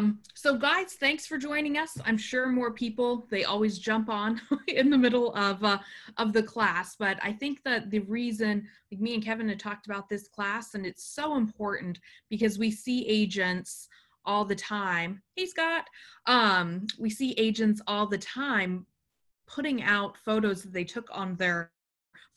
Um, so guys, thanks for joining us. I'm sure more people, they always jump on in the middle of, uh, of the class, but I think that the reason, like me and Kevin had talked about this class and it's so important because we see agents all the time. Hey Scott, um, we see agents all the time putting out photos that they took on their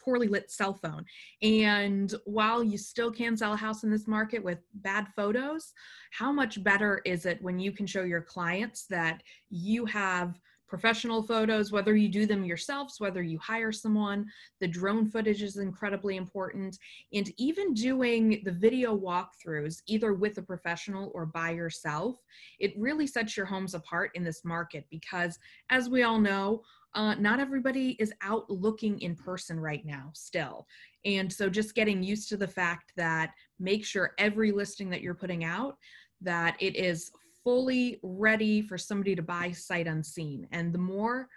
poorly lit cell phone. And while you still can sell a house in this market with bad photos, how much better is it when you can show your clients that you have professional photos, whether you do them yourselves, whether you hire someone. The drone footage is incredibly important. And even doing the video walkthroughs, either with a professional or by yourself, it really sets your homes apart in this market because, as we all know, uh, not everybody is out looking in person right now still. And so just getting used to the fact that make sure every listing that you're putting out that it is fully ready for somebody to buy sight unseen. And the more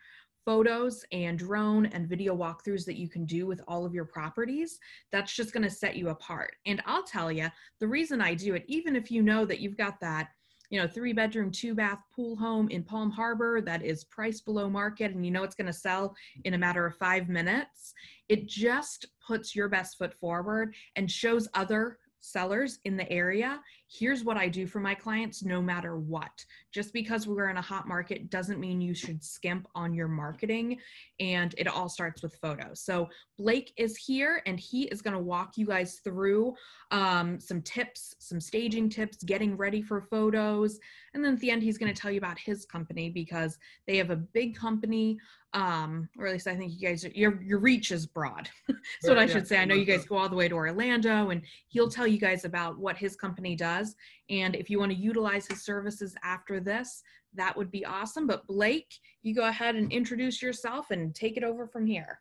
photos and drone and video walkthroughs that you can do with all of your properties, that's just going to set you apart. And I'll tell you, the reason I do it, even if you know that you've got that you know, three bedroom, two bath pool home in Palm Harbor that is priced below market and you know it's going to sell in a matter of five minutes, it just puts your best foot forward and shows other sellers in the area here's what I do for my clients no matter what. Just because we're in a hot market doesn't mean you should skimp on your marketing. And it all starts with photos. So Blake is here and he is going to walk you guys through um, some tips, some staging tips, getting ready for photos. And then at the end, he's going to tell you about his company because they have a big company um, or at least I think you guys, your your reach is broad. That's what I yeah, should say. I know you guys go all the way to Orlando, and he'll tell you guys about what his company does does. And if you want to utilize his services after this, that would be awesome. But Blake, you go ahead and introduce yourself and take it over from here.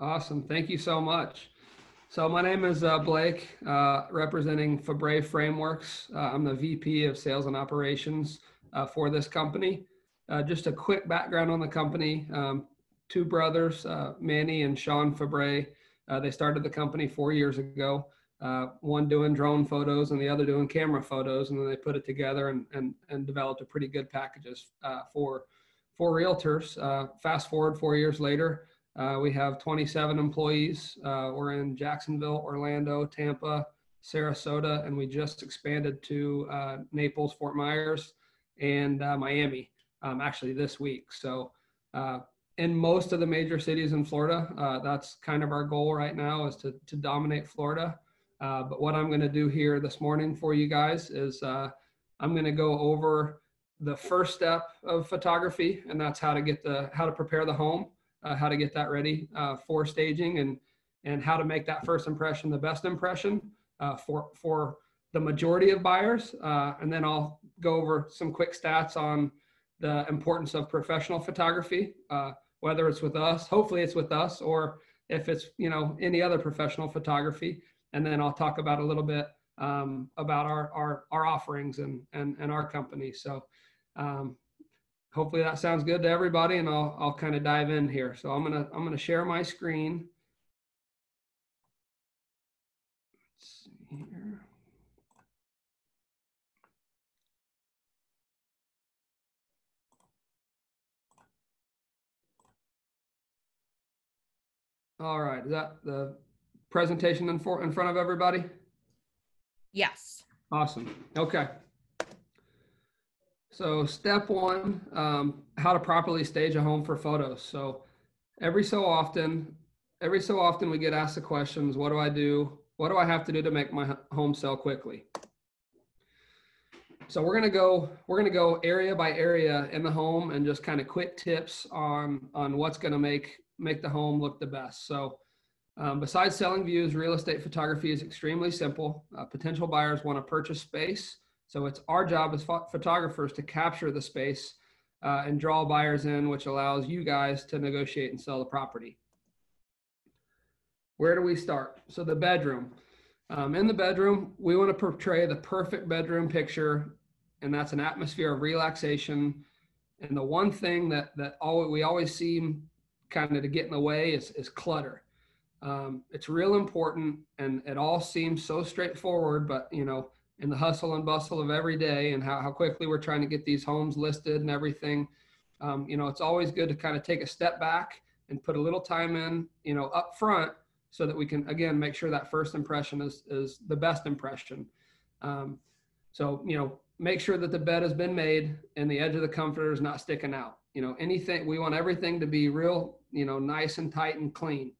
Awesome. Thank you so much. So my name is uh, Blake, uh, representing Fabre Frameworks. Uh, I'm the VP of Sales and Operations uh, for this company. Uh, just a quick background on the company. Um, two brothers, uh, Manny and Sean Fabre. they started the company four years ago uh, one doing drone photos and the other doing camera photos, and then they put it together and and, and developed a pretty good packages uh, for for realtors. Uh, fast forward four years later, uh, we have 27 employees. Uh, we're in Jacksonville, Orlando, Tampa, Sarasota, and we just expanded to uh, Naples, Fort Myers, and Miami. Um, actually, this week. So in most of the major cities in Florida. Uh, that's kind of our goal right now is to, to dominate Florida. Uh, but what I'm going to do here this morning for you guys is uh, I'm going to go over the first step of photography, and that's how to get the how to prepare the home, uh, how to get that ready uh, for staging, and and how to make that first impression the best impression uh, for for the majority of buyers. Uh, and then I'll go over some quick stats on the importance of professional photography, whether it's with us, hopefully it's with us, or if it's you know any other professional photography and then I'll talk about a little bit um, about our, our, our offerings and, and, and our company. So um, hopefully that sounds good to everybody and I'll, I'll kind of dive in here. So I'm to, I'm to share my screen. All right, is that the presentation in, for, in front of everybody? Yes. Awesome. Okay. So step one, um, how to properly stage a home for photos. So every so often, every so often we get asked the questions, what do I do? What do I have to do to make my home sell quickly? So we're gonna go, we're gonna go area by area in the home and just kind of quick tips on on what's gonna make make the home look the best. So um, besides selling views, real estate photography is extremely simple. Uh, potential buyers want to purchase space. So it's our job as ph photographers to capture the space uh, and draw buyers in, which allows you guys to negotiate and sell the property. Where do we start? So the bedroom. Um, in the bedroom, we want to portray the perfect bedroom picture, and that's an atmosphere of relaxation. And the one thing that that always, we always seem kind of to get in the way is, is clutter. Um, it's real important, and it all seems so straightforward. But you know, in the hustle and bustle of every day and how, how quickly we're trying to get these homes listed and everything. Um, you know, it's always good to kind of take a step back and put a little time in, you know, up front so that we can, again, make sure that first impression is, is the best impression. Um, so, you know, make sure that the bed has been made and the edge of the comforter is not sticking out. You know, anything, we want everything to be real, you know, nice and tight and clean.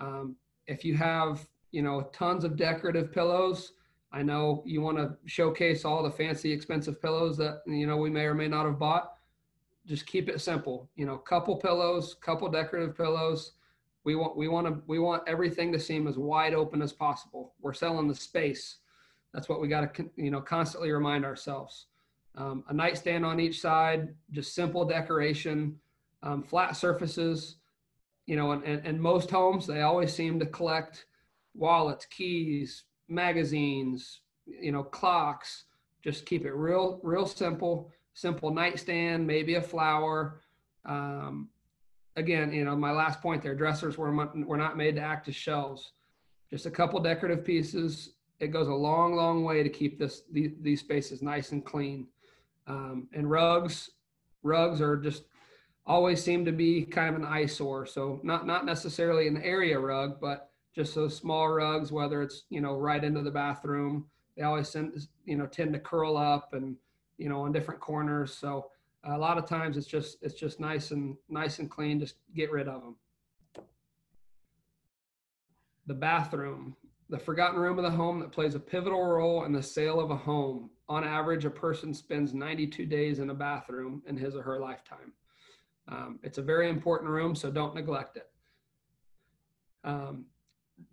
Um, if you have, you know, tons of decorative pillows, I know you want to showcase all the fancy, expensive pillows that, you know, we may or may not have bought. Just keep it simple, you know, couple pillows, couple decorative pillows. We want, we want to, we want everything to seem as wide open as possible. We're selling the space that's what we got to, you know, constantly remind ourselves. Um, a nightstand on each side, just simple decoration, um, flat surfaces, you know, and, and, and most homes, they always seem to collect wallets, keys, magazines, you know, clocks, just keep it real, real simple, simple nightstand, maybe a flower. Um, again, you know, my last point there, dressers were, were not made to act as shelves. Just a couple decorative pieces, it goes a long, long way to keep this these, these spaces nice and clean. Um, and rugs, rugs are just always seem to be kind of an eyesore. So not not necessarily an area rug, but just those small rugs, whether it's you know right into the bathroom, they always send, you know tend to curl up and you know on different corners. So a lot of times it's just it's just nice and nice and clean. Just get rid of them. The bathroom the forgotten room of the home that plays a pivotal role in the sale of a home. On average, a person spends 92 days in a bathroom in his or her lifetime. Um, it's a very important room, so don't neglect it. Um,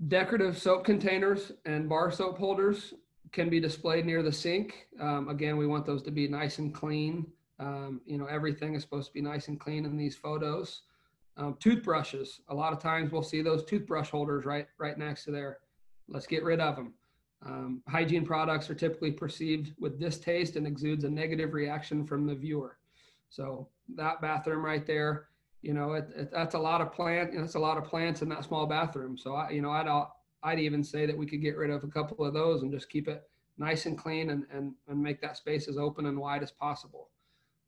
decorative soap containers and bar soap holders can be displayed near the sink. Um, again, we want those to be nice and clean. Um, you know, everything is supposed to be nice and clean in these photos. Um, toothbrushes. A lot of times we'll see those toothbrush holders right right next to there. Let's get rid of them. Um, hygiene products are typically perceived with distaste and exudes a negative reaction from the viewer. So that bathroom right there, you know, it, it, that's a lot of plant. That's a lot of plants in that small bathroom. So I, you know, I'd I'd even say that we could get rid of a couple of those and just keep it nice and clean and and, and make that space as open and wide as possible.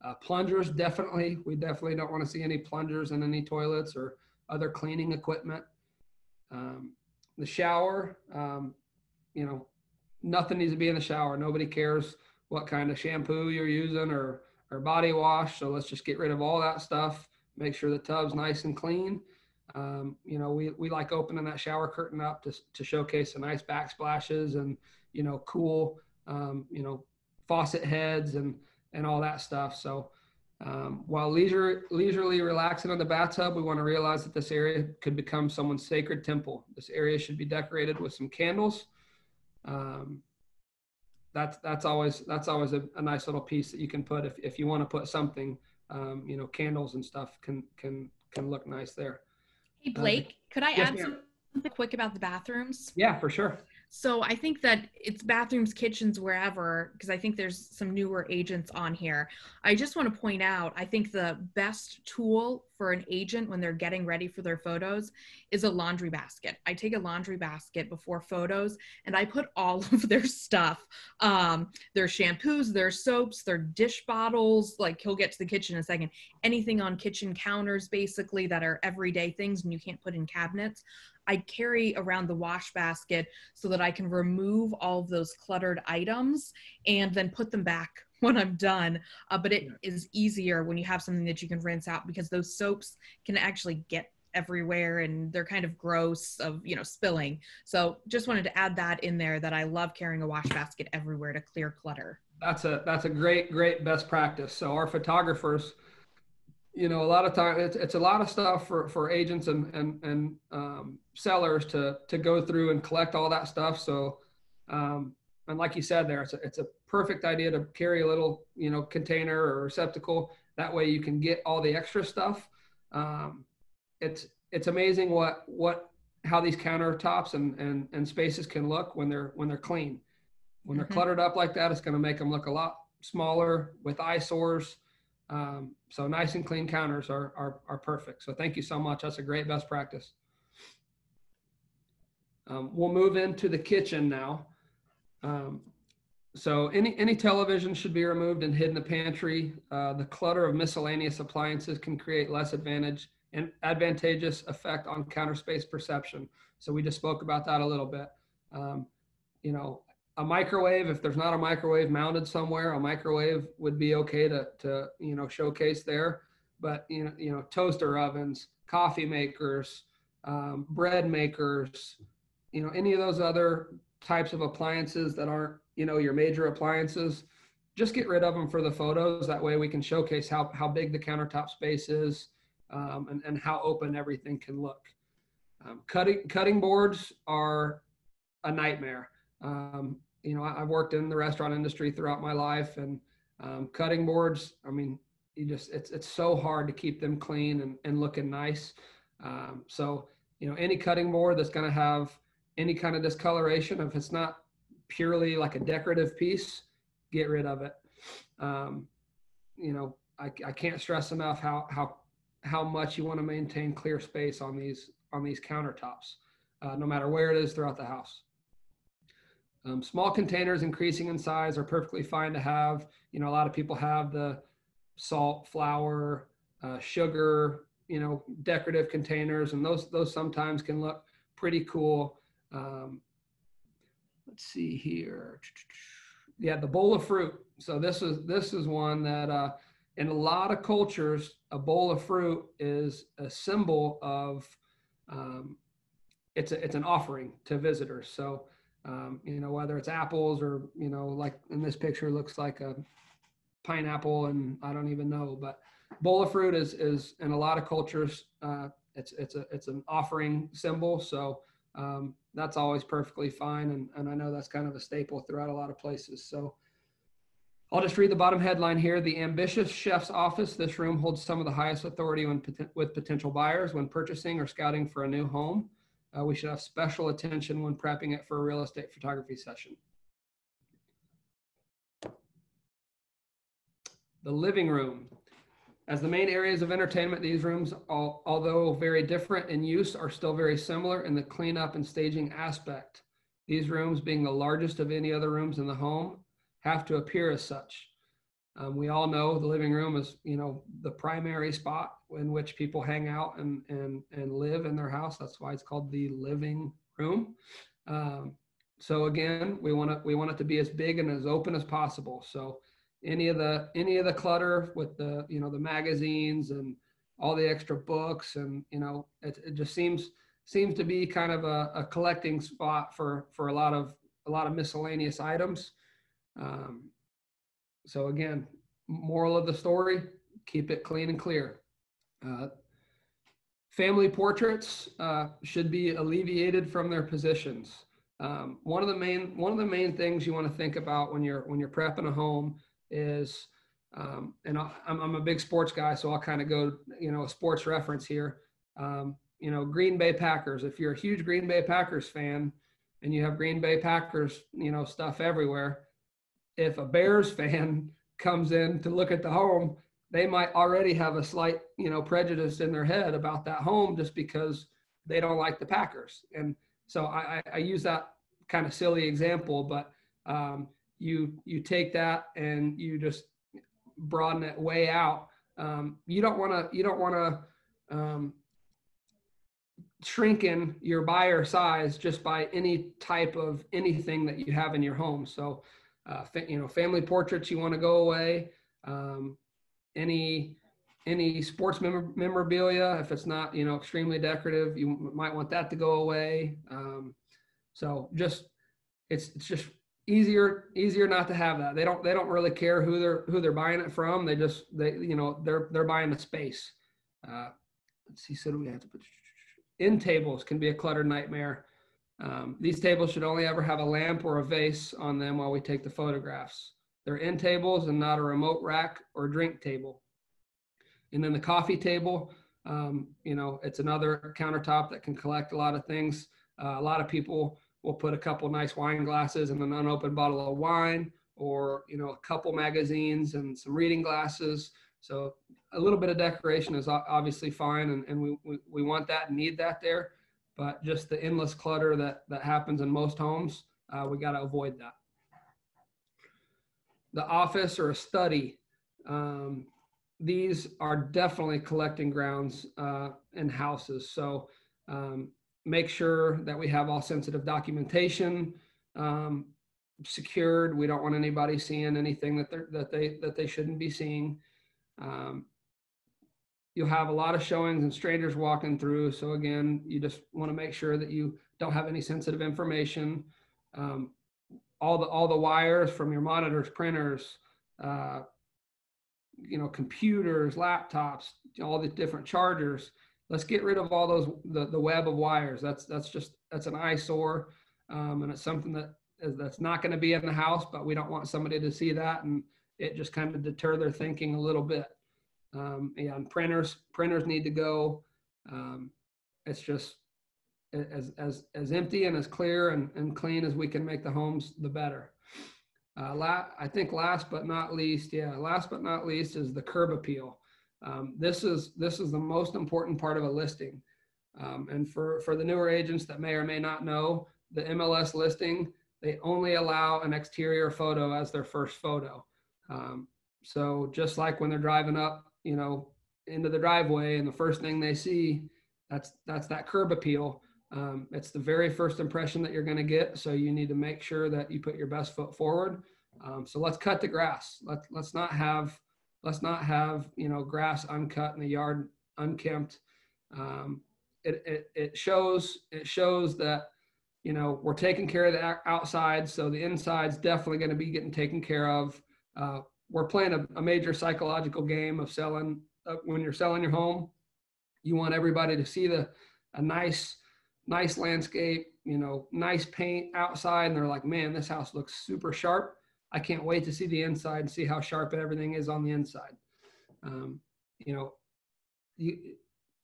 Uh, plungers definitely, we definitely don't want to see any plungers in any toilets or other cleaning equipment. Um, the shower, um, you know, nothing needs to be in the shower. Nobody cares what kind of shampoo you're using or or body wash. So let's just get rid of all that stuff. Make sure the tub's nice and clean. Um, you know, we, we like opening that shower curtain up to, to showcase the nice backsplashes and, you know, cool, um, you know, faucet heads and, and all that stuff. So um, while leisure, leisurely relaxing in the bathtub, we want to realize that this area could become someone's sacred temple. This area should be decorated with some candles. Um, that's that's always that's always a, a, nice little piece that you can put if, if you want to put something. Um, you know, candles and stuff can can can look nice there. Hey Blake, could I yes, add something quick about the bathrooms? Yeah, for sure. So I think that it's bathrooms, kitchens, wherever, because I think there's some newer agents on here. I just want to point out, I think the best tool for an agent when they're getting ready for their photos is a laundry basket. I take a laundry basket before photos and I put all of their stuff, um, their shampoos, their soaps, their dish bottles. Like he'll get to the kitchen in a second. Anything on kitchen counters, basically, that are everyday things and you can't put in cabinets. I carry around the wash basket so that I can remove all of those cluttered items and then put them back when I'm done. Uh, but it is easier when you have something that you can rinse out because those soaps can actually get everywhere and they're kind of gross of you know spilling. So just wanted to add that in there that i love carrying a wash basket everywhere to clear clutter. That's a that's a great great best practice. So our photographers you know, a lot of time it's, it's a lot of stuff for, for agents and, and, and um, sellers to, to go through and collect all that stuff. So, um, and like you said there, it's a, it's a perfect idea to carry a little, you know, container or receptacle. That way you can get all the extra stuff. Um, it's, it's amazing what, what, how these countertops and, and, and spaces can look when they're, when they're clean. When they're mm-hmm. cluttered up like that, it's going to make them look a lot smaller with eyesores um, so nice and clean counters are, are, are perfect. So thank you so much. That's a great best practice. Um, we'll move into the kitchen now. Um, so any any television should be removed and hid in the pantry. Uh, the clutter of miscellaneous appliances can create less advantage and advantageous effect on counter space perception. So we just spoke about that a little bit. Um, you know, a microwave, if there's not a microwave mounted somewhere, a microwave would be okay to, to you know, showcase there. But, you know, you know toaster ovens, coffee makers, um, bread makers, you know, any of those other types of appliances that aren't, you know, your major appliances, just get rid of them for the photos. That way we can showcase how, how big the countertop space is um, and, and how open everything can look. Um, cutting, cutting boards are a nightmare. Um, you know, I, have worked in the restaurant industry throughout my life and um, cutting boards, I mean, you just, it's, it's so hard to keep them clean and, and looking nice. Um, so, you know, any cutting board that's going to have any kind of discoloration, if it's not purely like a decorative piece, get rid of it. Um, you know, I, I can't stress enough how, how, how much you want to maintain clear space on these, on these countertops, uh, no matter where it is throughout the house. Um, small containers increasing in size are perfectly fine to have. You know, a lot of people have the salt, flour, uh, sugar, you know, decorative containers, and those those sometimes can look pretty cool. Um, let's see here. Yeah, the bowl of fruit. So this is this is one that uh, in a lot of cultures, a bowl of fruit is a symbol of um, it's a, it's an offering to visitors. So um, you know, whether it's apples or, you know, like in this picture looks like a pineapple and I don't even know, but bowl of fruit is, is in a lot of cultures, uh, it's, it's a, it's an offering symbol. So um, that's always perfectly fine. And, and I know that's kind of a staple throughout a lot of places. So I'll just read the bottom headline here. The ambitious chef's office. This room holds some of the highest authority when, with potential buyers when purchasing or scouting for a new home. Uh, we should have special attention when prepping it for a real estate photography session. The living room. As the main areas of entertainment, these rooms, although very different in use, are still very similar in the cleanup and staging aspect. These rooms, being the largest of any other rooms in the home, have to appear as such. Um, we all know the living room is, you know, the primary spot in which people hang out and and and live in their house. That's why it's called the living room. Um, so again, we want to we want it to be as big and as open as possible. So any of the any of the clutter with the you know the magazines and all the extra books and you know it, it just seems seems to be kind of a, a collecting spot for for a lot of a lot of miscellaneous items. Um, so again, moral of the story, keep it clean and clear. Uh, family portraits uh, should be alleviated from their positions. Um, one of the main one of the main things you want to think about when you're when you're prepping a home is, um, and I, am I'm a big sports guy, so I'll kind of go you know a sports reference here. Um, you know Green Bay Packers. If you're a huge Green Bay Packers fan and you have Green Bay Packers you know stuff everywhere, if a Bears fan comes in to look at the home, they might already have a slight, you know, prejudice in their head about that home just because they don't like the Packers. And so I, I use that kind of silly example, but um, you you take that and you just broaden it way out. Um, you don't want to you don't want to um, shrinking your buyer size just by any type of anything that you have in your home. So uh, you know, family portraits you want to go away. Um, any any sports memorabilia, if it's not you know extremely decorative, you might want that to go away. Um, so just it's it's just easier easier not to have that. They don't they don't really care who they're who they're buying it from. They just they you know they're they're buying the space. Uh, let's see. So do we have to put end tables can be a cluttered nightmare. Um, these tables should only ever have a lamp or a vase on them while we take the photographs. They're end tables and not a remote rack or drink table. And then the coffee table, um, you know, it's another countertop that can collect a lot of things. Uh, a lot of people will put a couple nice wine glasses and an unopened bottle of wine or, you know, a couple magazines and some reading glasses. So a little bit of decoration is obviously fine and, and we, we, we want that and need that there but just the endless clutter that that happens in most homes, uh, we got to avoid that. the office or a study, um, these are definitely collecting grounds uh, in houses. So um, make sure that we have all sensitive documentation um, secured. We don't want anybody seeing anything that that they that they shouldn't be seeing. Um, you'll have a lot of showings and strangers walking through. So again, you just want to make sure that you don't have any sensitive information. Um, all the all the wires from your monitors, printers, uh, you know, computers, laptops, all the different chargers. Let's get rid of all those the, the web of wires. That's that's just that's an eyesore, um, and it's something that is, that's not going to be in the house. But we don't want somebody to see that, and it just kind of deter their thinking a little bit. Um, and printers printers need to go. Um, it's just as as as empty and as clear and, and clean as we can make the homes, the better. Uh, la- I think last but not least, yeah, last but not least is the curb appeal. Um, this is this is the most important part of a listing. Um, and for for the newer agents that may or may not know, the MLS listing they only allow an exterior photo as their first photo. Um, so just like when they're driving up, you know, into the driveway, and the first thing they see, that's that's that curb appeal. Um, it's the very first impression that you're going to get. So you need to make sure that you put your best foot forward. Um, so let's cut the grass. Let's let's not have let's not have you know grass uncut in the yard unkempt. Um, it, it it shows it shows that you know we're taking care of the outside, so the inside's definitely going to be getting taken care of. Uh, we're playing a, a, major psychological game of selling. Uh, when you're selling your home, you want everybody to see the a nice nice landscape, you know, nice paint outside. And they're like, man, this house looks super sharp. I can't wait to see the inside and see how sharp everything is on the inside. Um, you know, you,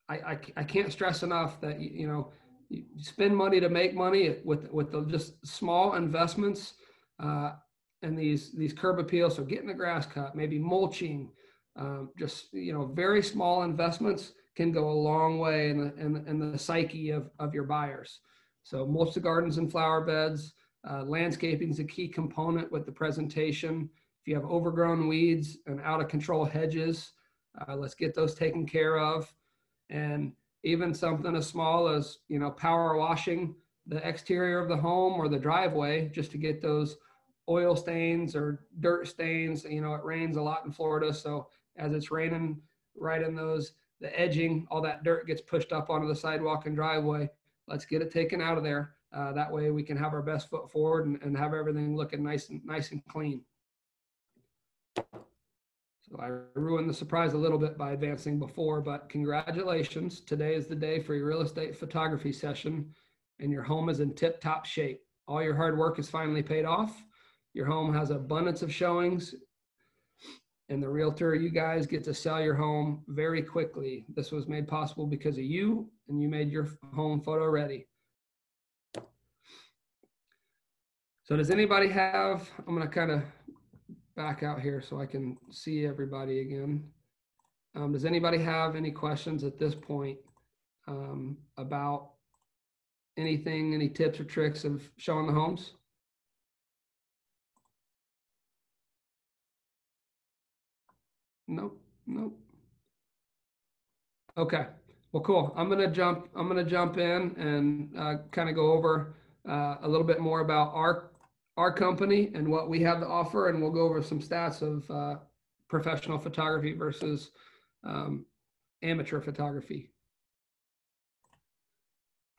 I, I, I can't stress enough that, you, you know, you spend money to make money with, with the just small investments uh, and these, these curb appeals. So getting the grass cut, maybe mulching, um, just, you know, very small investments can go a long way in the, in, in the psyche of, of your buyers. So mulch the gardens and flower beds. Uh, landscaping is a key component with the presentation. If you have overgrown weeds and out of control hedges, uh, let's get those taken care of. And even something as small as, you know, power washing the exterior of the home or the driveway just to get those oil stains or dirt stains. You know, it rains a lot in Florida. So as it's raining right in those the edging, all that dirt gets pushed up onto the sidewalk and driveway. Let's get it taken out of there. Uh, that way we can have our best foot forward and, and have everything looking nice and nice and clean. So I ruined the surprise a little bit by advancing before, but congratulations. Today is the day for your real estate photography session and your home is in tip top shape. All your hard work is finally paid off. Your home has abundance of showings and the realtor, you guys get to sell your home very quickly. This was made possible because of you, and you made your home photo ready. So does anybody have, I'm gonna kind of back out here so I can see everybody again. Um, does anybody have any questions at this point um, about anything, any tips or tricks of showing the homes? Nope, nope. Okay, well, cool. I'm gonna jump. I'm gonna jump in and uh, kind of go over uh, a little bit more about our our company and what we have to offer, and we'll go over some stats of uh, professional photography versus um, amateur photography.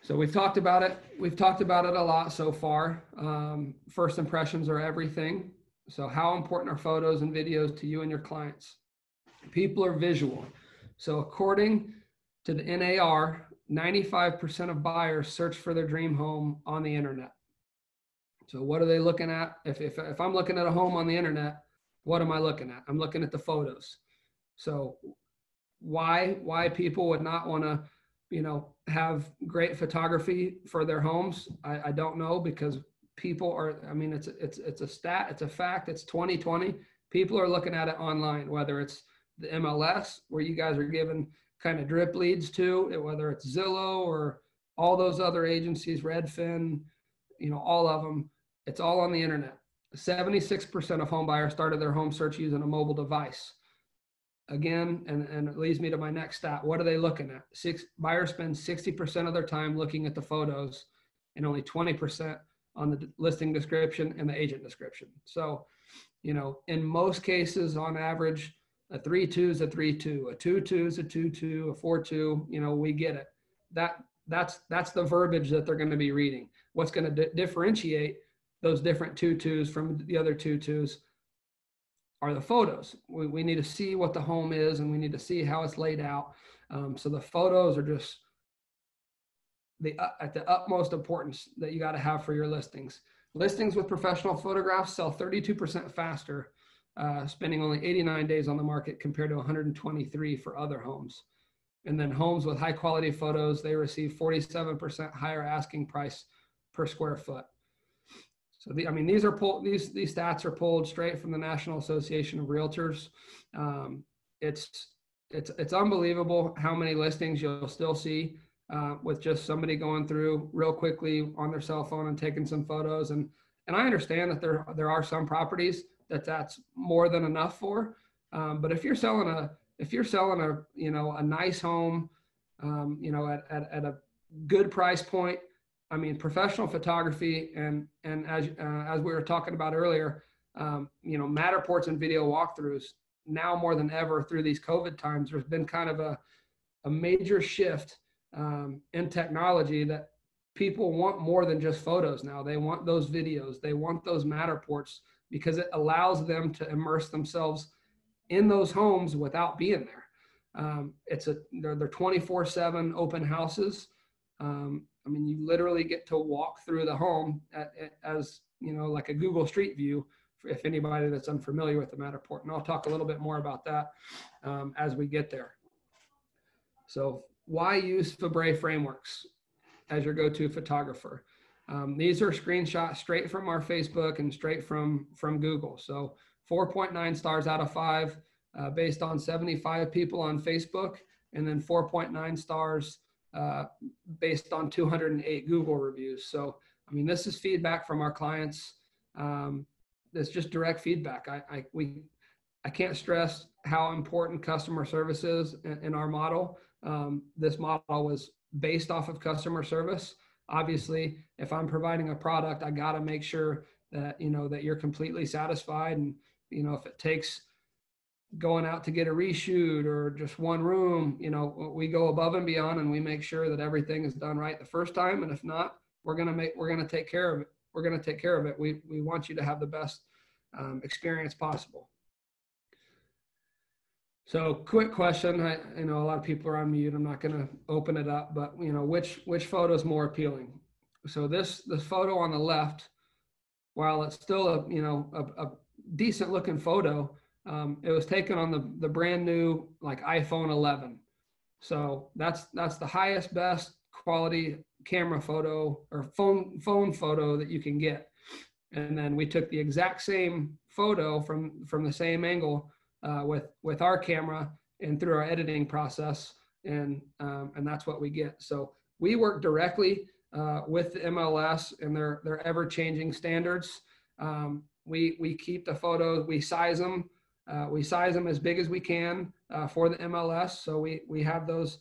So we've talked about it. We've talked about it a lot so far. Um, first impressions are everything. So how important are photos and videos to you and your clients? People are visual. So according to the NAR, 95% of buyers search for their dream home on the internet. So what are they looking at? If, if, if I'm looking at a home on the internet, what am I looking at? I'm looking at the photos. So why why people would not want to, you know, have great photography for their homes, I, I don't know because people are. I mean, it's it's it's a stat, it's a fact. It's 2020. People are looking at it online, whether it's the MLS where you guys are given kind of drip leads to, whether it's Zillow or all those other agencies, Redfin, you know, all of them. It's all on the internet. 76% of home buyers started their home search using a mobile device. Again, and, and it leads me to my next stat. What are they looking at? Six buyers spend 60% of their time looking at the photos and only 20% on the listing description and the agent description. So, you know, in most cases, on average, a three two is a three two, a two two is a two two, a four two. You know, we get it. That that's that's the verbiage that they're going to be reading. What's going to differentiate those different two twos from the other two twos are the photos. We, we need to see what the home is and we need to see how it's laid out. Um, so the photos are just the uh, at the utmost importance that you got to have for your listings. Listings with professional photographs sell 32% faster, uh, spending only 89 days on the market compared to 123 for other homes. And then homes with high quality photos, they receive 47% higher asking price per square foot. So the, I mean, these are pulled, these, these stats are pulled straight from the National Association of Realtors. Um, it's, it's, it's unbelievable how many listings you'll still see uh, with just somebody going through real quickly on their cell phone and taking some photos. And, and I understand that there, there are some properties that that's more than enough for. Um, but if you're selling a, if you're selling a, you know, a nice home, um, you know, at, at, at a good price point, I mean, professional photography and and as uh, as we were talking about earlier, um, you know, Matterports and video walkthroughs now more than ever through these COVID times. There's been kind of a a major shift um, in technology that people want more than just photos now. They want those videos. They want those Matterports because it allows them to immerse themselves in those homes without being there. Um, it's a they're, they're 24/7 open houses. Um, I mean, you literally get to walk through the home at, at, as, you know, like a Google Street View, if anybody that's unfamiliar with the Matterport. And I'll talk a little bit more about that um, as we get there. So why use Fabre frameworks as your go-to photographer? Um, these are screenshots straight from our Facebook and straight from, from Google. So 4.9 stars out of five uh, based on 75 people on Facebook and then 4.9 stars uh, based on 208 Google reviews. So, I mean, this is feedback from our clients. Um, it's just direct feedback. I, I, we, I can't stress how important customer service is in, in our model. Um, this model was based off of customer service. Obviously, if I'm providing a product, I got to make sure that you know that you're completely satisfied. And you know, if it takes going out to get a reshoot or just one room, you know, we go above and beyond and we make sure that everything is done right the first time. And if not, we're going to make, we're going to take care of it. We're going to take care of it. We, we want you to have the best um, experience possible. So quick question. I, you know, a lot of people are on mute. I'm not going to open it up, but you know, which, which photo is more appealing? So this, this photo on the left, while it's still a, you know, a, a decent looking photo, um, it was taken on the, the brand new like iPhone 11. So that's that's the highest best quality camera photo or phone phone photo that you can get. And then we took the exact same photo from from the same angle uh, with with our camera and through our editing process, and um, and that's what we get. So we work directly uh, with the MLS and their their ever changing standards. Um, we we keep the photos, we size them uh, we size them as big as we can uh, for the MLS. So we, we have those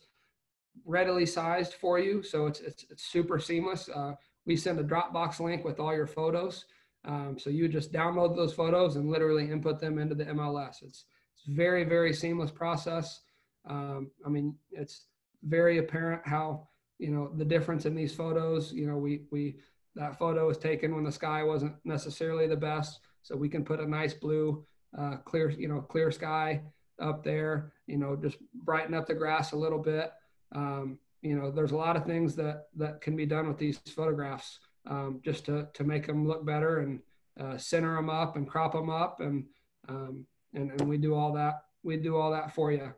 readily sized for you. So it's, it's, it's super seamless. Uh, we send a Dropbox link with all your photos. Um, so you just download those photos and literally input them into the MLS. It's, it's very, very seamless process. Um, I mean, it's very apparent how, you know, the difference in these photos, you know, we, we, that photo was taken when the sky wasn't necessarily the best. So we can put a nice blue uh, clear, you know, clear sky up there, you know, just brighten up the grass a little bit. Um, you know, there's a lot of things that, that can be done with these photographs um, just to, to make them look better and uh, center them up and crop them up. And, um, and, and we do all that. We do all that for you.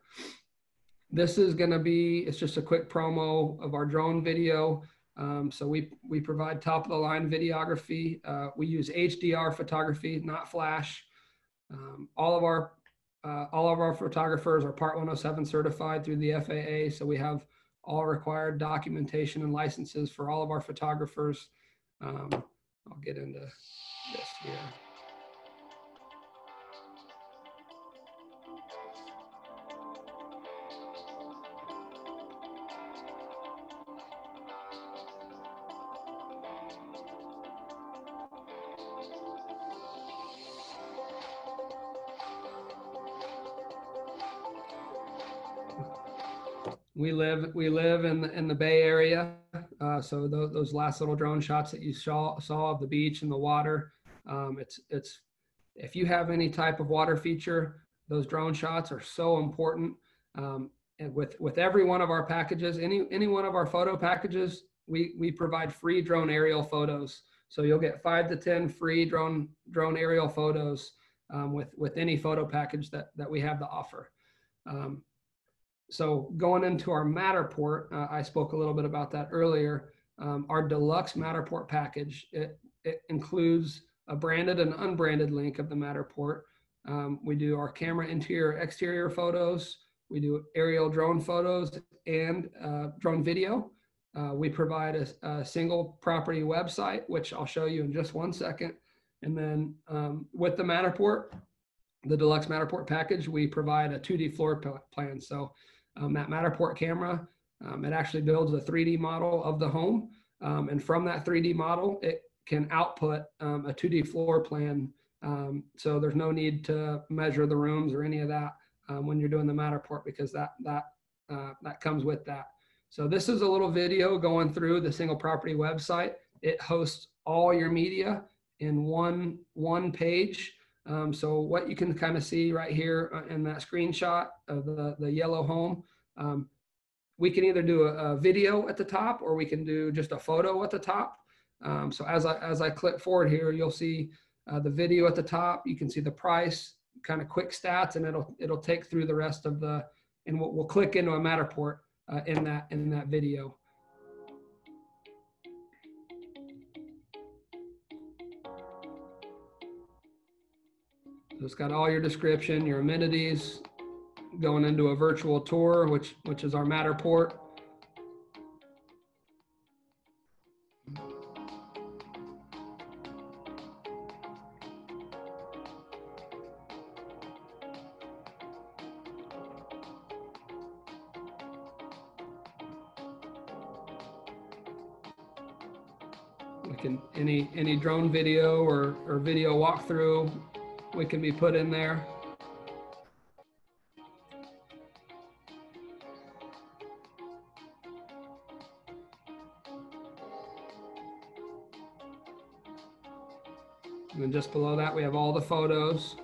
This is going to be, it's just a quick promo of our drone video. Um, so we, we provide top of the line videography. Uh, we use HDR photography, not flash. Um, all of our uh, all of our photographers are Part 107 certified through the FAA, so we have all required documentation and licenses for all of our photographers. Um, I'll get into this here. we live we live in in the Bay Area, uh, so those, those last little drone shots that you saw saw of the beach and the water, um, it's it's if you have any type of water feature, those drone shots are so important. Um, and with with every one of our packages, any any one of our photo packages, we we provide free drone aerial photos. So you'll get five to ten free drone drone aerial photos um, with with any photo package that that we have to offer. Um, so going into our Matterport, uh, I spoke a little bit about that earlier. Um, our deluxe Matterport package it it includes a branded and unbranded link of the Matterport. Um, we do our camera interior exterior photos. We do aerial drone photos and uh, drone video. Uh, we provide a, a, single property website, which I'll show you in just one second. And then um, with the Matterport, the deluxe Matterport package, we provide a 2D floor plan. So um, that Matterport camera, um, it actually builds a 3D model of the home. Um, and from that 3D model, it can output um, a 2D floor plan. Um, so there's no need to measure the rooms or any of that when you're doing the Matterport because that, that, uh, that comes with that. So this is a little video going through the single property website. It hosts all your media in one, one page. Um, so what you can kind of see right here uh, in that screenshot of the, the yellow home, um, we can either do a, a, video at the top or we can do just a photo at the top. Um, so as I, as I click forward here, you'll see uh, the video at the top. You can see the price, kind of quick stats, and it'll, it'll take through the rest of the, and we'll, we'll click into a Matterport uh, in that in that video. It's got all your description, your amenities, going into a virtual tour, which which is our Matterport. We can any any drone video or, or video walkthrough we can be put in there. And then just below that, we have all the photos.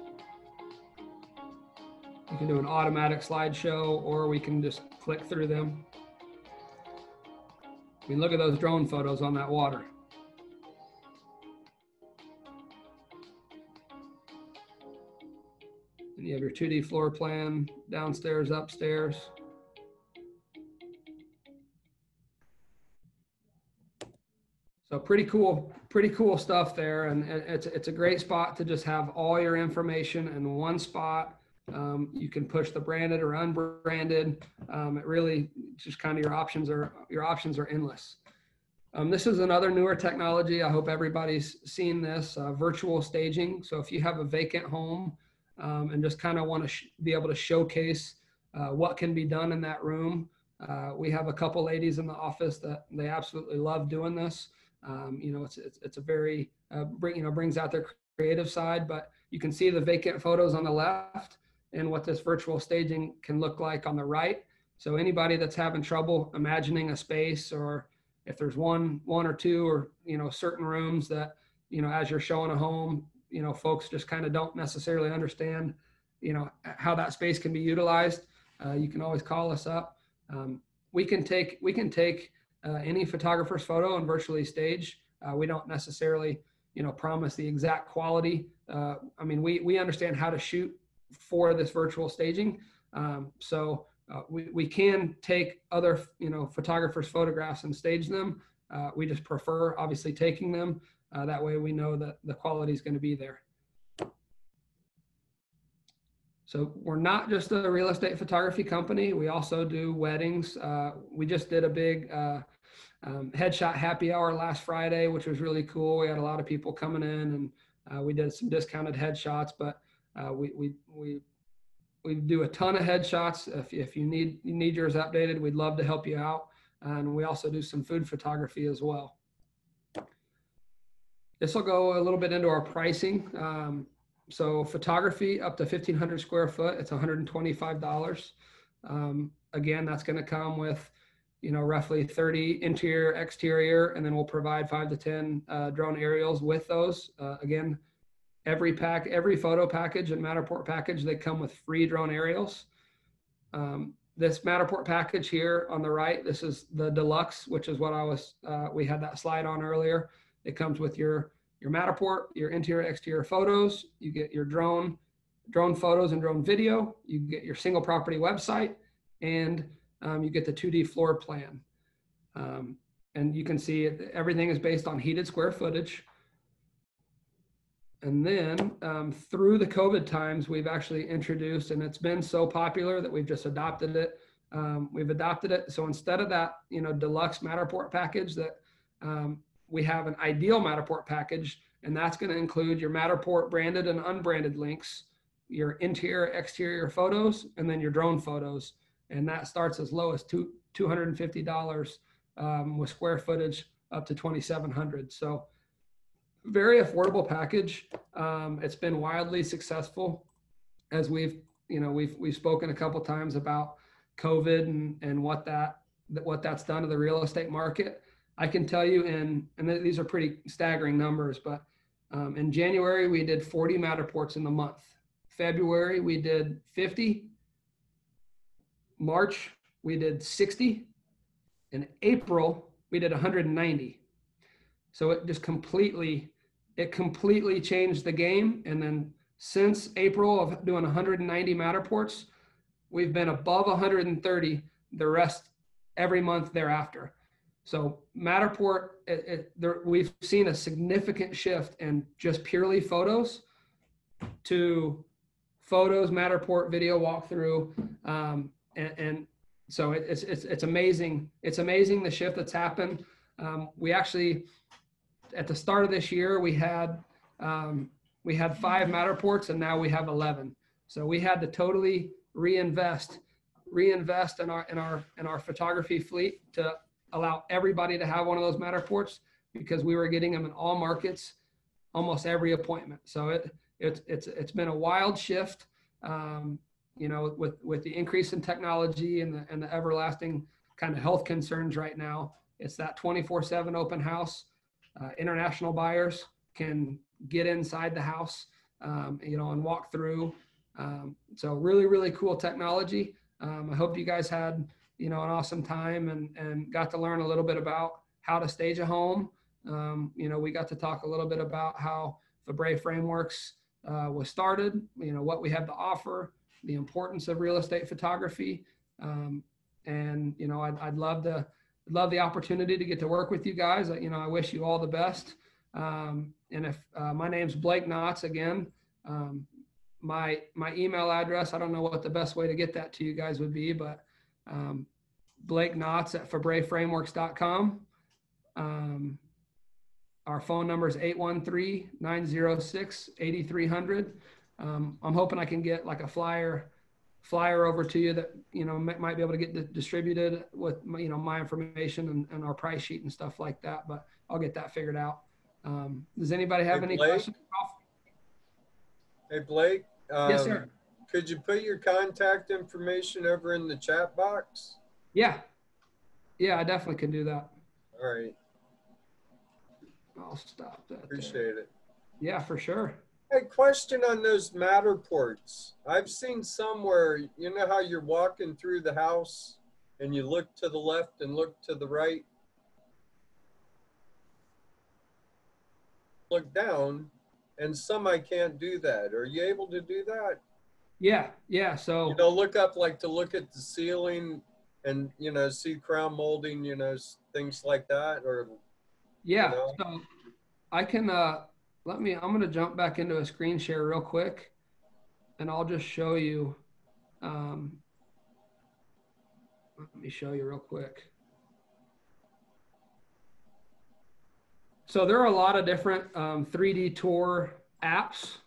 You can do an automatic slideshow or we can just click through them. I mean, look at those drone photos on that water. You have your 2D floor plan downstairs, upstairs. So pretty cool, pretty cool stuff there. And it's, it's a great spot to just have all your information in one spot. Um, you can push the branded or unbranded. Um, it really just kind of your options are, your options are endless. Um, this is another newer technology. I hope everybody's seen this uh, virtual staging. So if you have a vacant home, um, and just kind of want to be able to showcase uh, what can be done in that room. Uh, we have a couple ladies in the office that they absolutely love doing this. Um, you know, it's, it's, it's a very, uh, bring, you know, brings out their creative side, but you can see the vacant photos on the left and what this virtual staging can look like on the right. So anybody that's having trouble imagining a space or if there's one, one or two or, you know, certain rooms that, you know, as you're showing a home, you know folks just kind of don't necessarily understand you know how that space can be utilized. Uh, you can always call us up. Um, we can take we can take uh, any photographer's photo and virtually stage. Uh, we don't necessarily you know promise the exact quality. Uh, i mean we we understand how to shoot for this virtual staging. Um, so uh, we, we can take other you know photographers photographs and stage them. Uh, we just prefer obviously taking them uh, that way we know that the quality is going to be there. So we're not just a real estate photography company. We also do weddings. Uh, we just did a big uh, um, headshot happy hour last Friday, which was really cool. We had a lot of people coming in and uh, we did some discounted headshots, but uh, we, we, we, we do a ton of headshots. If, if you need, you need yours updated, we'd love to help you out. And we also do some food photography as well. This will go a little bit into our pricing. Um, so photography up to 1500 square foot, it's $125. Um, again, that's going to come with, you know, roughly 30 interior, exterior, and then we'll provide five to 10 uh, drone aerials with those. Uh, again, every pack, every photo package and Matterport package, they come with free drone aerials. Um, this Matterport package here on the right, this is the deluxe, which is what I was, uh, we had that slide on earlier. It comes with your, your Matterport, your interior, exterior photos. You get your drone, drone photos and drone video. You get your single property website and um, you get the 2D floor plan. Um, and you can see everything is based on heated square footage. And then um, through the COVID times, we've actually introduced, and it's been so popular that we've just adopted it. Um, we've adopted it. So instead of that, you know, deluxe Matterport package, that um, we have an ideal Matterport package, and that's going to include your Matterport branded and unbranded links, your interior, exterior photos, and then your drone photos. And that starts as low as two, $250 um, with square footage up to 2,700. So very affordable package. Um, it's been wildly successful as we've, you know, we've, we've spoken a couple times about COVID and, and what that, what that's done to the real estate market. I can tell you in, and these are pretty staggering numbers, but um, in January, we did 40 Matterports in the month. February, we did 50. March, we did 60. In April, we did 190. So it just completely, it completely changed the game. And then since April of doing 190 Matterports, we've been above 130 the rest every month thereafter. So Matterport, it, it, there, we've seen a significant shift in just purely photos to photos, Matterport video walkthrough, um, and, and, so it, it's it's it's amazing. It's amazing the shift that's happened. Um, we actually at the start of this year we had um, we had five Matterports and now we have 11. So we had to totally reinvest reinvest in our in our in our photography fleet to allow everybody to have one of those Matterports because we were getting them in all markets almost every appointment. So it it's it's it's been a wild shift. Um, you know, with with the increase in technology and the and the everlasting kind of health concerns right now, it's that 24/7 open house. Uh, international buyers can get inside the house, um, you know, and walk through. Um, so really, really cool technology. Um, I hope you guys had you know an awesome time and and got to learn a little bit about how to stage a home. Um, you know, we got to talk a little bit about how Fabre Frameworks uh, was started. You know, what we have to offer the importance of real estate photography. Um, and, you know, I'd, I'd love to, love the opportunity to get to work with you guys. You know, I wish you all the best. Um, and if uh, my name's Blake Knotts again, um, my, my email address, I don't know what the best way to get that to you guys would be, but um, Blake Knotts at FabreFrameworks.com. Um, our phone number is 813 906 8300. Um, I'm hoping I can get like a flyer flyer over to you that you know might be able to get distributed with you know my information and, and, our price sheet and stuff like that. But I'll get that figured out. Um, does anybody have hey, any Blake? questions? Hey Blake. Um, yes, sir. Could you put your contact information over in the chat box? Yeah. Yeah, I definitely can do that. All right. I'll stop that. Appreciate there. it. Yeah, for sure. Hey, question on those Matterports. I've seen somewhere, you know how you're walking through the house and you look to the left and look to the right? Look down, and some I can't do that. Are you able to do that? Yeah, yeah. So, you know, look up like to look at the ceiling and, you know, see crown molding, you know, things like that, or, yeah. You know? So I can, uh, let me, I'm going to jump back into a screen share real quick and I'll just show you. Um, let me show you real quick. So there are a lot of different um, 3D tour apps.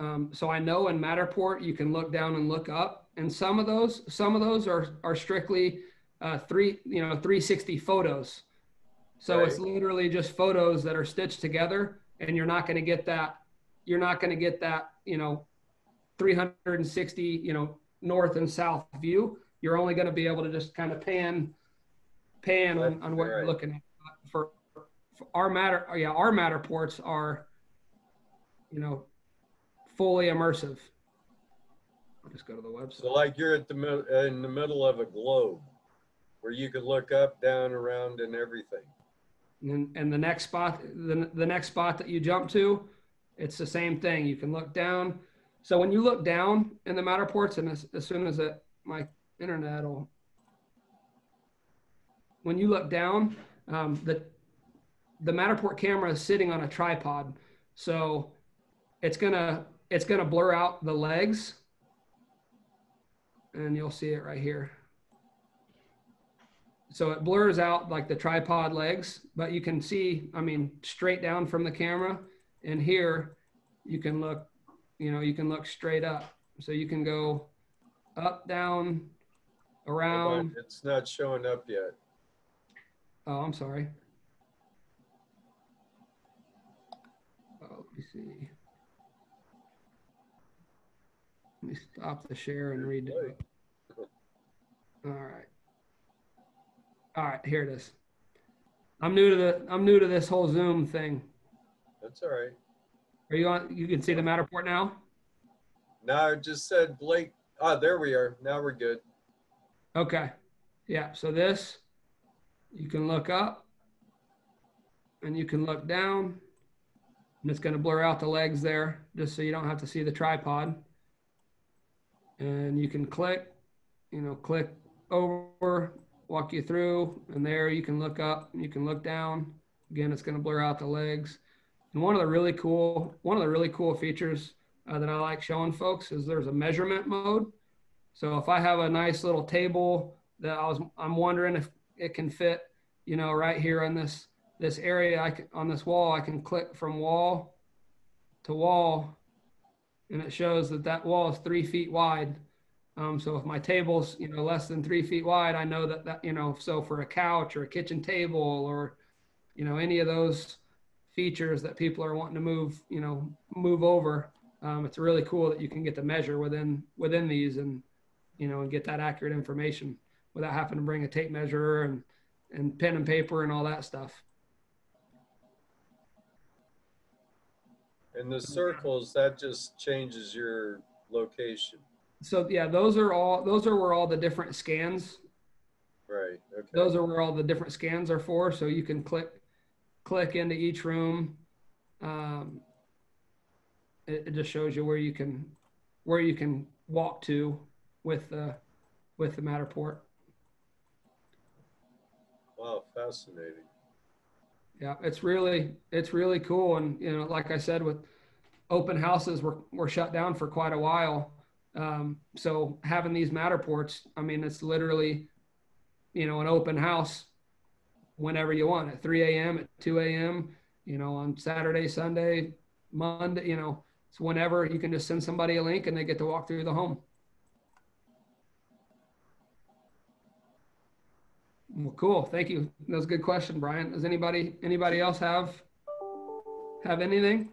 Um, so I know in Matterport you can look down and look up, and some of those some of those are are strictly uh, three you know 360 photos. So right. it's literally just photos that are stitched together and you're not going to get that you're not going to get that you know 360 you know north and south view you're only going to be able to just kind of pan, pan on, on what Right. you're looking at. For, for our matter, yeah, our Matterports are, you know, fully immersive. I'll just go to the website. So like you're at the in the middle of a globe where you could look up, down, around, and everything. And, and the next spot, the, the next spot that you jump to, it's the same thing. You can look down. So when you look down in the Matterports, and as, as soon as it, my internet will, when you look down, um, the the Matterport camera is sitting on a tripod, so it's gonna it's gonna blur out the legs, and you'll see it right here. So it blurs out like the tripod legs, but you can see, I mean, straight down from the camera. And here you can look, you know, you can look straight up. So you can go up, down, around. It's not showing up yet. Oh, I'm sorry. Oh, let me see. Let me stop the share and redo it. All right. All right, here it is. I'm new to the I'm new to this whole Zoom thing. That's all right. Are you on? You can see the Matterport now. No, I just said Blake. Ah, there we are. Now we're good. Okay. Yeah. So this, you can look up, and you can look down, and it's going to blur out the legs there, just so you don't have to see the tripod. And you can click, you know, click over, walk you through, and there you can look up, you can look down. Again, it's going to blur out the legs. And one of the really cool, one of the really cool features uh, that I like showing folks is there's a measurement mode. So if I have a nice little table that I was, I'm wondering if it can fit, you know, right here on this this area, I can, on this wall, I can click from wall to wall, and it shows that that wall is three feet wide. Um, so if my table's, you know, less than three feet wide, I know that that, you know, so for a couch or a kitchen table or, you know, any of those features that people are wanting to move, you know, move over, um, it's really cool that you can get the measure within within these and you know and get that accurate information without having to bring a tape measure and and pen and paper and all that stuff. And the circles, that just changes your location. So yeah, those are all those are where all the different scans. Right. Okay. Those are where all the different scans are for. So you can click click into each room. Um, it, it just shows you where you can where you can walk to with the with the Matterport. Wow, fascinating. Yeah, it's really it's really cool, and you know, like I said, with open houses were were shut down for quite a while. Um, so having these Matterports, I mean, it's literally, you know, an open house whenever you want at 3 a.m., at 2 a.m., you know, on Saturday, Sunday, Monday, you know, it's whenever you can just send somebody a link and they get to walk through the home. Well, cool. Thank you. That was a good question, Brian. Does anybody anybody else have have anything?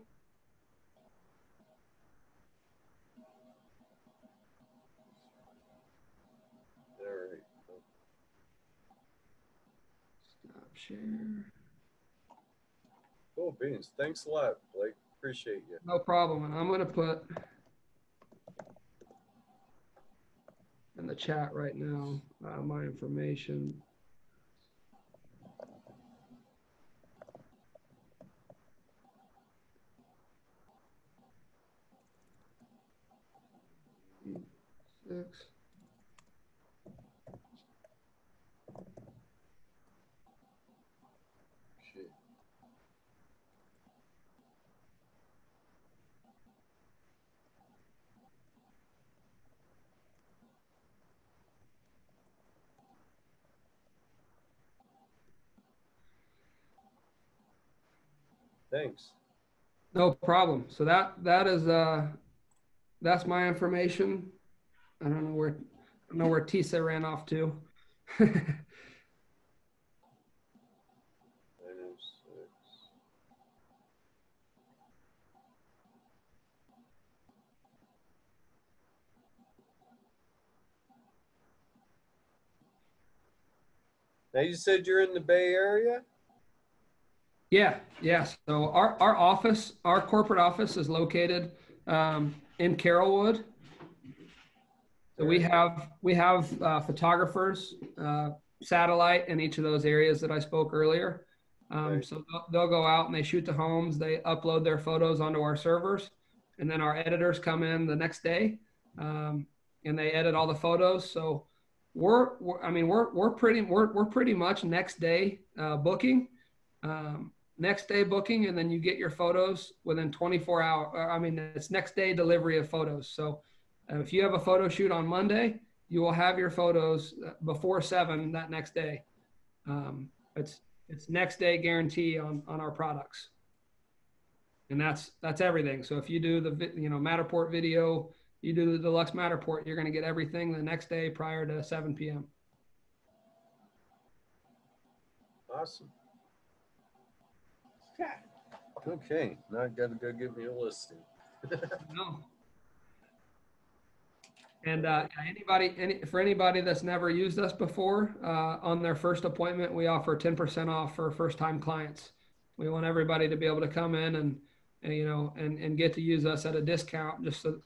All right. Stop share. Cool beans. Thanks a lot, Blake. Appreciate you. No problem. And I'm going to put in the chat right now uh, my information. Six. Thanks. No problem. So that that is uh that's my information. I don't know where I don't know where Tisa ran off to. Now you said you're in the Bay Area? Yeah, yeah. So our, our office, our corporate office is located um, in Carrollwood. So we have we have uh, photographers, uh, satellite in each of those areas that I spoke earlier. Um, Right. So they'll, they'll go out and they shoot the homes. They upload their photos onto our servers, and then our editors come in the next day, um, and they edit all the photos. So we're, we're I mean we're we're pretty we're we're pretty much next day uh, booking. Um, next day booking and then you get your photos within 24 hour uh, i mean it's next day delivery of photos so uh, if you have a photo shoot on monday you will have your photos uh, before seven that next day um, it's it's next day guarantee on on our products and that's that's everything so if you do the you know matterport video you do the deluxe matterport you're going to get everything the next day prior to 7 p.m Awesome. Okay, now I gotta go give me a listing. No. And uh, anybody, any, for anybody that's never used us before, uh, on their first appointment, we offer 10% off for first-time clients. We want everybody to be able to come in and, and you know, and, and get to use us at a discount, just so,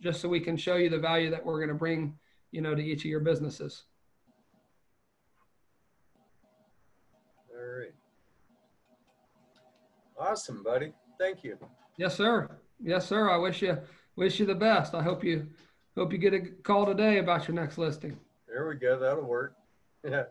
just so we can show you the value that we're going to bring, you know, to each of your businesses. All right. Awesome, buddy. Thank you. Yes, sir. Yes, sir. I wish you wish you the best. I hope you hope you get a call today about your next listing. There we go. That'll work. Yeah.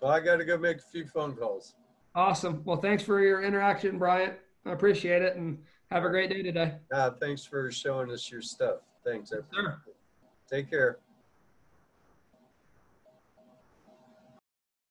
Well, I gotta go make a few phone calls. Awesome. Well, thanks for your interaction, Bryant. I appreciate it and have a great day today. Uh, thanks for showing us your stuff. Thanks. I- Sure. Take care.